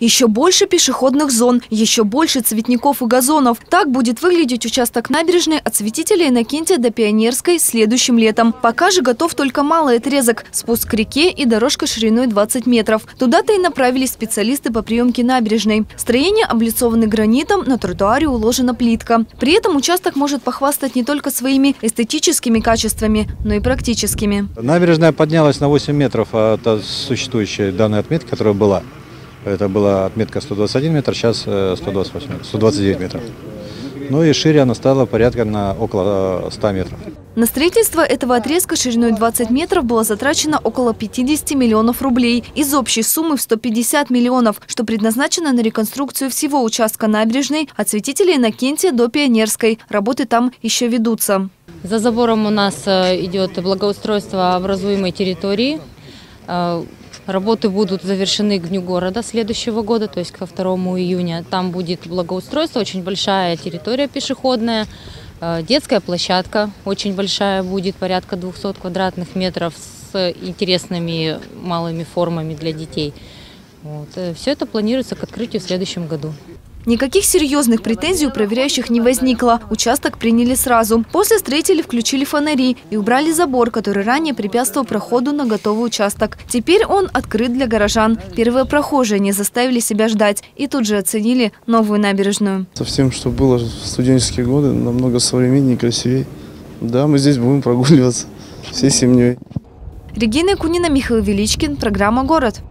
Еще больше пешеходных зон, еще больше цветников и газонов. Так будет выглядеть участок набережной от Святителя Иннокентия до Пионерской следующим летом. Пока же готов только малый отрезок – спуск к реке и дорожка шириной 20 метров. Туда-то и направились специалисты по приемке набережной. Строение облицованы гранитом, на тротуаре уложена плитка. При этом участок может похвастать не только своими эстетическими качествами, но и практическими. Набережная поднялась на 8 метров от существующей данной отметки, которая была. Это была отметка 121 метр, сейчас 128, 129 метров. Ну и шире она стала порядка на около 100 метров. На строительство этого отрезка шириной 20 метров было затрачено около 50 миллионов рублей из общей суммы в 150 миллионов, что предназначено на реконструкцию всего участка набережной от Святителя Иннокентия до Пионерской. Работы там еще ведутся. За забором у нас э, идет благоустройство образуемой территории. Работы будут завершены к Дню города следующего года, то есть ко 2 июня. Там будет благоустройство, очень большая территория пешеходная, э, детская площадка очень большая будет, порядка 200 квадратных метров с интересными малыми формами для детей. Вот. Э, Все это планируется к открытию в следующем году. Никаких серьезных претензий у проверяющих не возникло. Участок приняли сразу. После строители включили фонари и убрали забор, который ранее препятствовал проходу на готовый участок. Теперь он открыт для горожан. Первые прохожие не заставили себя ждать и тут же оценили новую набережную. Совсем, что было в студенческие годы, намного современнее и красивее. Да, мы здесь будем прогуливаться всей семьей. Регина Кунина, Михаил Величкин. Программа «Город».